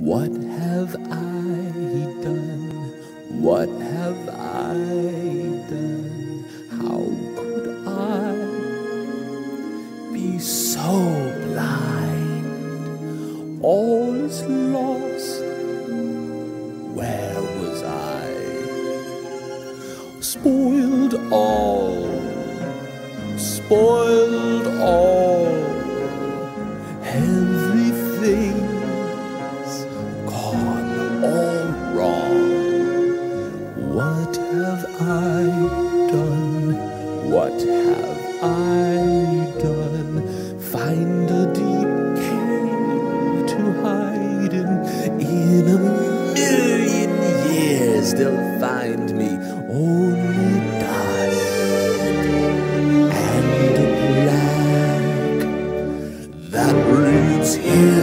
What have I done? What have I done? How could I be so blind? All is lost. Where was I? Spoiled all, spoiled all, I done? What have I done? Find a deep cave to hide in. In a million years, they'll find me only dust and black that reads, Here.